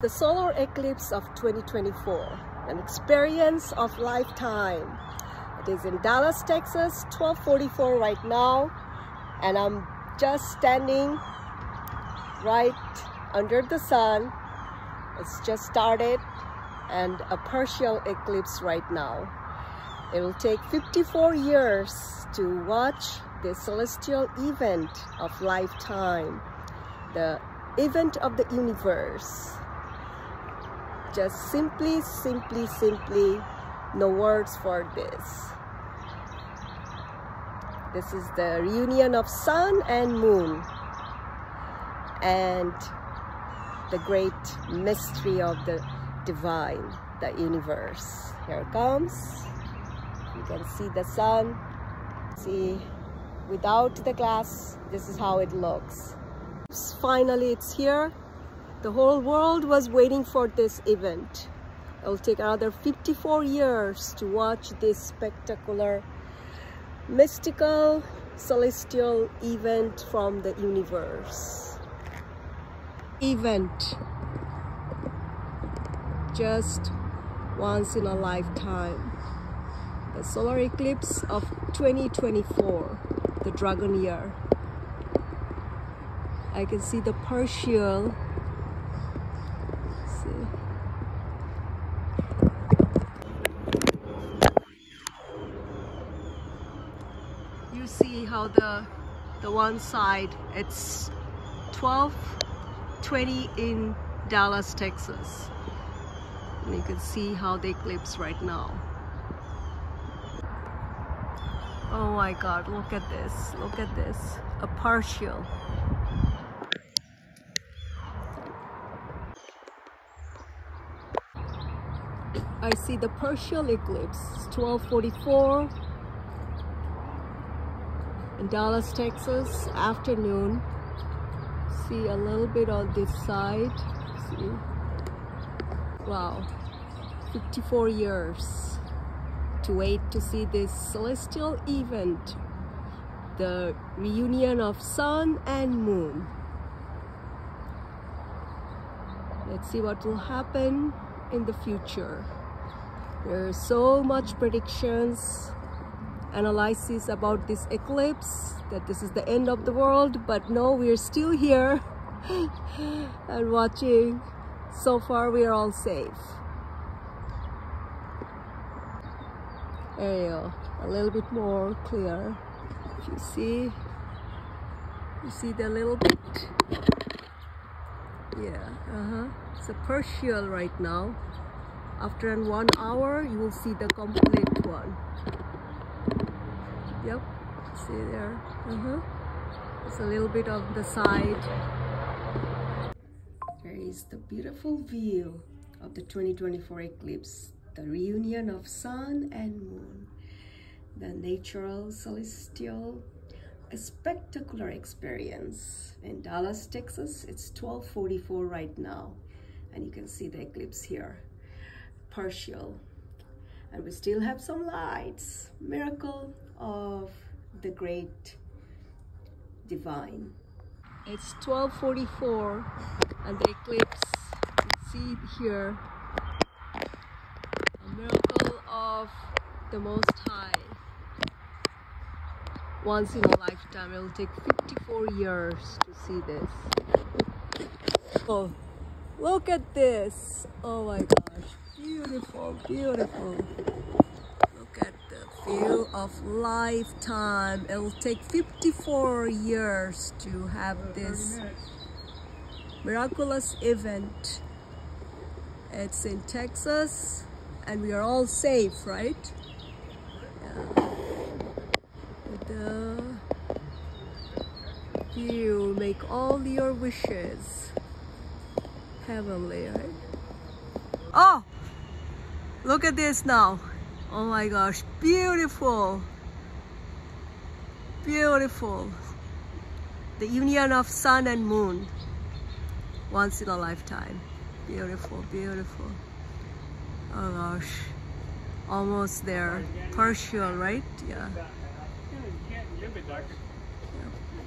The solar eclipse of 2024, an experience of lifetime. It is in Dallas, Texas, 1244 right now, and I'm just standing right under the sun. It's just started and a partial eclipse right now. It will take 54 years to watch the celestial event of lifetime, the event of the universe just simply, simply, simply no words for this. This is the reunion of sun and moon and the great mystery of the divine, the universe. Here it comes. You can see the sun. See, without the glass, this is how it looks. Finally, it's here. The whole world was waiting for this event. It will take another 54 years to watch this spectacular, mystical, celestial event from the universe. Event. Just once in a lifetime. The solar eclipse of 2024, the dragon year. I can see the partial you see how the the one side it's 12 20 in Dallas Texas. And you can see how the eclipse right now. Oh my god look at this look at this a partial. I see the partial eclipse 1244 in Dallas, Texas, afternoon. See a little bit on this side. See? Wow, 54 years to wait to see this celestial event, the reunion of sun and moon. Let's see what will happen in the future. There are so much predictions analysis about this eclipse that this is the end of the world but no we're still here and watching. So far we are all safe. There you go a little bit more clear. If you see you see the little bit? Yeah uh-huh. It's a partial right now. After one hour you will see the complete one Yep, see there. Uh -huh. It's a little bit of the side. There is the beautiful view of the 2024 eclipse, the reunion of sun and moon, the natural celestial a spectacular experience in Dallas, Texas. It's 1244 right now and you can see the eclipse here, partial and we still have some lights miracle of the great divine. It's 1244 and the eclipse you see here a miracle of the most high. Once in a lifetime it will take 54 years to see this. Oh look at this. Oh my gosh. Beautiful, beautiful. View of lifetime. It will take 54 years to have this miraculous event. It's in Texas and we are all safe, right? Yeah. The view make all your wishes heavenly, right? Oh! Look at this now. Oh my gosh, beautiful. Beautiful. The union of sun and moon. Once in a lifetime. Beautiful, beautiful. Oh gosh. Almost there. Partial, right? Yeah.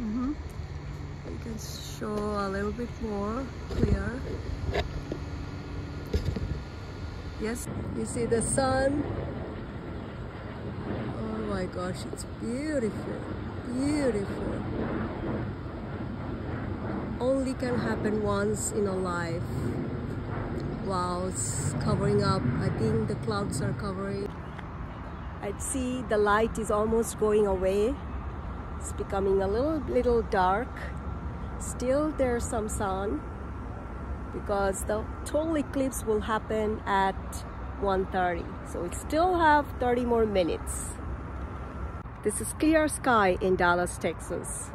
Mm -hmm. You can show a little bit more clear. Yes, you see the sun. My gosh, it's beautiful, beautiful. Only can happen once in a life. Wow, it's covering up. I think the clouds are covering. I'd see the light is almost going away. It's becoming a little, little dark. Still there's some sun because the total eclipse will happen at 1.30 so we still have 30 more minutes this is clear sky in Dallas Texas.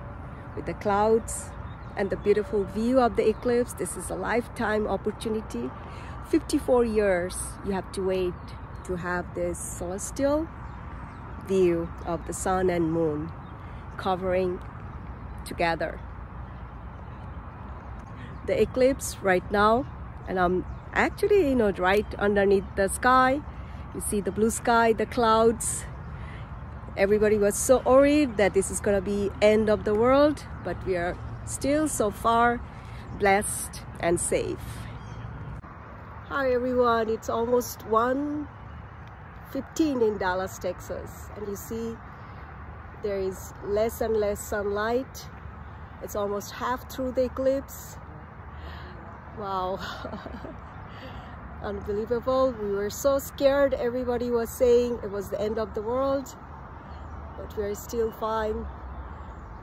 With the clouds and the beautiful view of the eclipse this is a lifetime opportunity. 54 years you have to wait to have this celestial view of the sun and moon covering together. The eclipse right now and I'm actually you know right underneath the sky. You see the blue sky the clouds everybody was so worried that this is gonna be end of the world but we are still so far blessed and safe. Hi everyone. It's almost 1 15 in Dallas Texas and you see there is less and less sunlight. It's almost half through the eclipse. Wow. Unbelievable. We were so scared. Everybody was saying it was the end of the world but we are still fine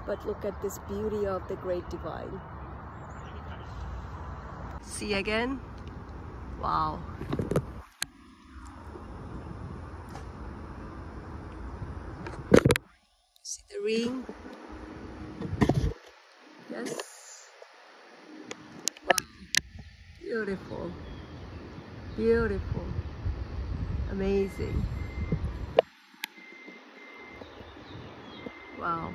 but look at this beauty of the great divine see again wow see the ring yes Wow. Beautiful. Beautiful. Amazing. Wow.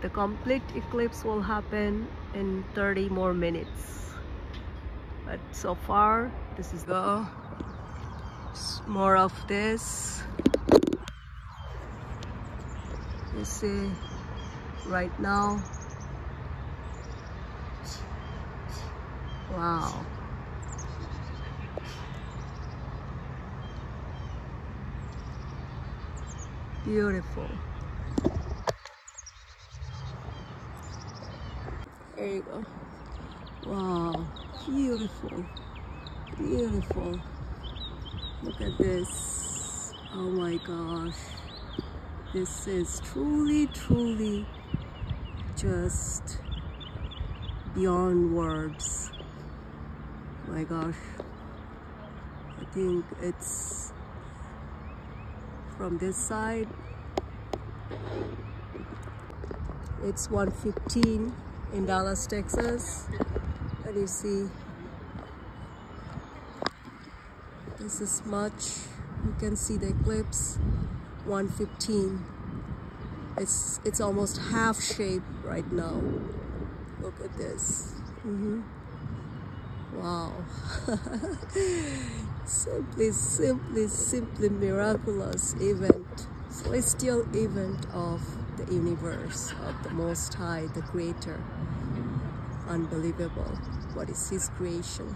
The complete eclipse will happen in 30 more minutes. But so far, this is the more of this. You see right now. Wow. Beautiful. There you go. Wow, beautiful, beautiful. Look at this. Oh my gosh. This is truly, truly just beyond words. My gosh. I think it's from this side. It's 1:15 in Dallas, Texas. And you see? This is much. You can see the eclipse. 115 it's it's almost half shape right now. Look at this. Mm -hmm. wow. Simply simply simply miraculous event. Celestial event of the universe of the most high the creator unbelievable what is his creation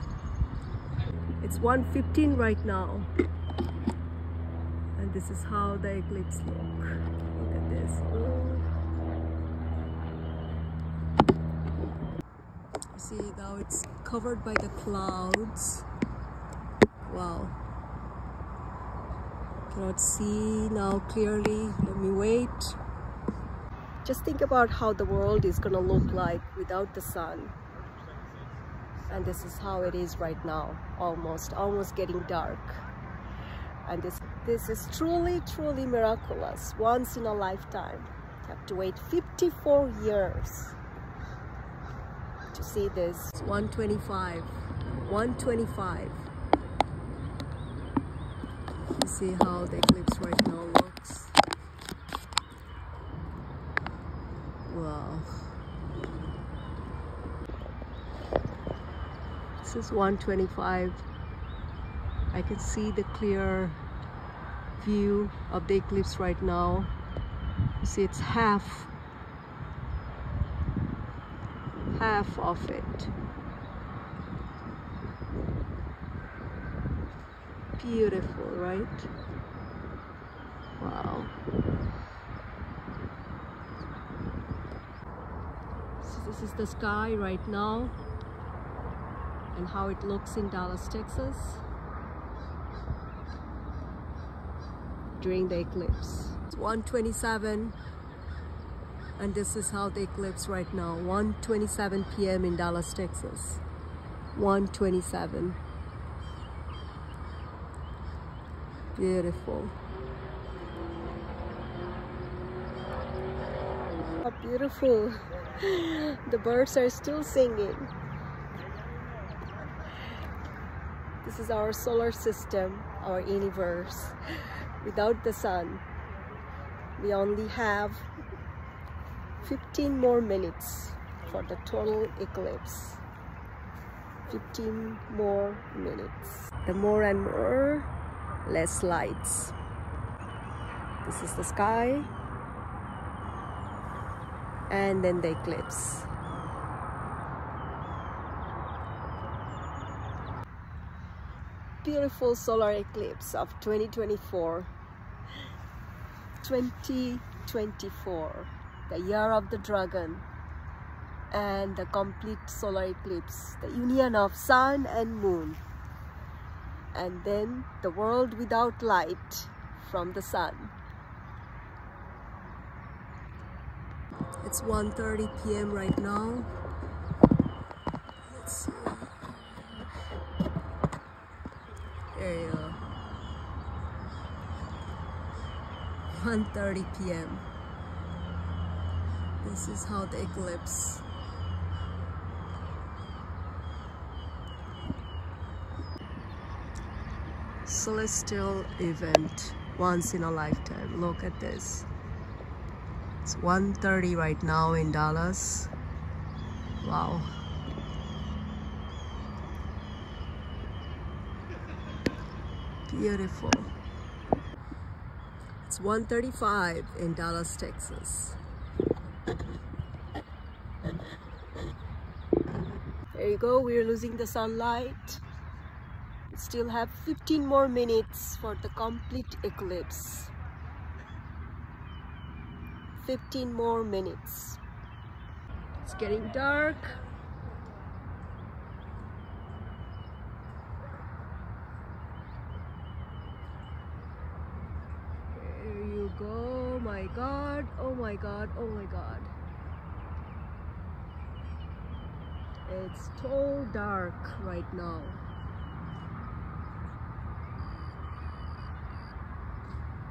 it's 1:15 right now and this is how the eclipse look Look at this. See, now it's covered by the clouds. Wow. Cannot see now clearly. Let me wait. Just think about how the world is gonna look like without the sun. And this is how it is right now. Almost, almost getting dark. And this this is truly, truly miraculous. Once in a lifetime. You have to wait 54 years to see this. 125. 125. You see how the eclipse right now looks. Wow. This is 125. I can see the clear view of the eclipse right now. You see it's half half of it. Beautiful, right? Wow. So this is the sky right now and how it looks in Dallas, Texas during the eclipse. It's 127 and this is how the eclipse right now 1:27 p.m. in Dallas, Texas 1:27 beautiful how beautiful the birds are still singing. This is our solar system our universe. Without the sun we only have 15 more minutes for the total eclipse. 15 more minutes. The more and more less lights. This is the sky and then the eclipse. Beautiful solar eclipse of 2024 2024 the year of the dragon and the complete solar eclipse the union of sun and moon. And then the world without light from the sun it's 1:30 p.m. right now. Let's see. There you go. 1:30 p.m. This is how the eclipse. Celestial event once in a lifetime. Look at this it's 1:30 right now in Dallas. Wow. Beautiful. It's 1:35 in Dallas Texas. There you go we're losing the sunlight. Still have 15 more minutes for the complete eclipse 15 more minutes. It's getting dark. There you go my god. Oh my god. Oh my god. It's so dark right now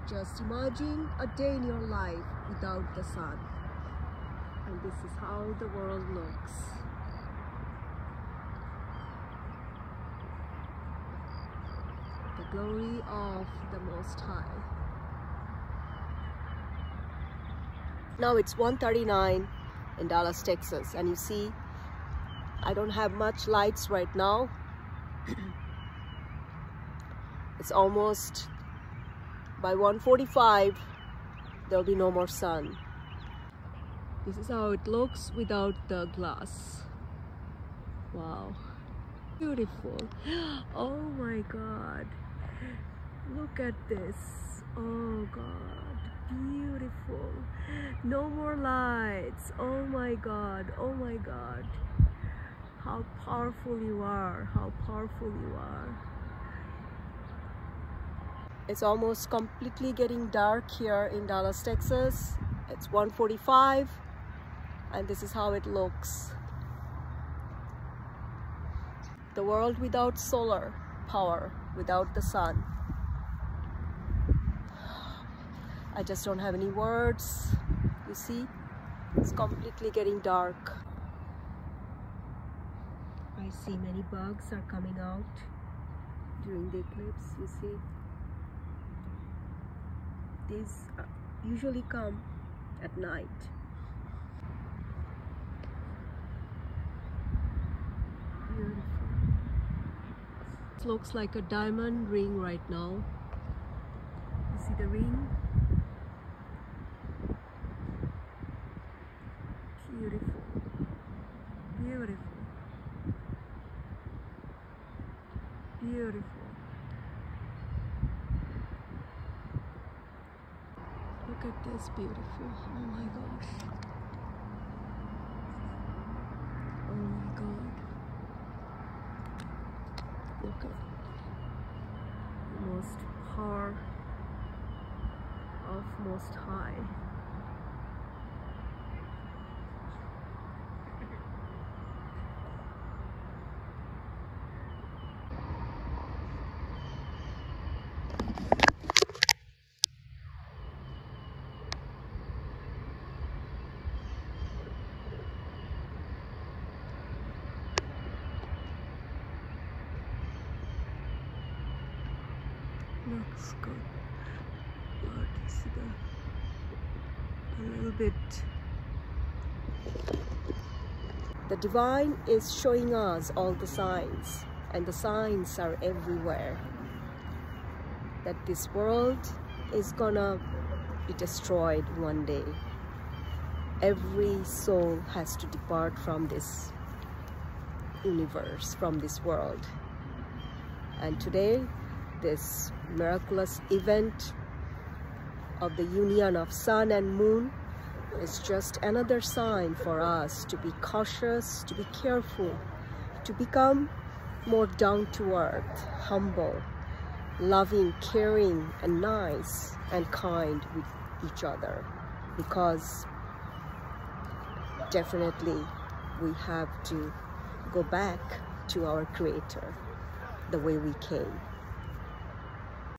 just imagine a day in your life without the sun. And this is how the world looks. The glory of the most high. Now it's 1:39 in Dallas Texas and you see I don't have much lights right now. It's almost by 1:45 there'll be no more sun. This is how it looks without the glass. Wow. Beautiful. Oh my god. Look at this. Oh god. Beautiful. No more lights. Oh my god. Oh my god. How powerful you are. How powerful you are it's almost completely getting dark here in Dallas Texas. It's 1:45 and this is how it looks. The world without solar power without the sun. I just don't have any words. You see it's completely getting dark. I see many bugs are coming out during the eclipse you see these uh, usually come at night. Beautiful. It looks like a diamond ring right now. You see the ring beautiful beautiful. Look at this beautiful. Oh my gosh. Oh my god. Look at the most power of most high. Looks good but a little bit. The divine is showing us all the signs and the signs are everywhere. That this world is gonna be destroyed one day. Every soul has to depart from this universe from this world. And today this miraculous event of the union of sun and moon is just another sign for us to be cautious, to be careful, to become more down to earth, humble, loving, caring, and nice and kind with each other because definitely we have to go back to our creator the way we came.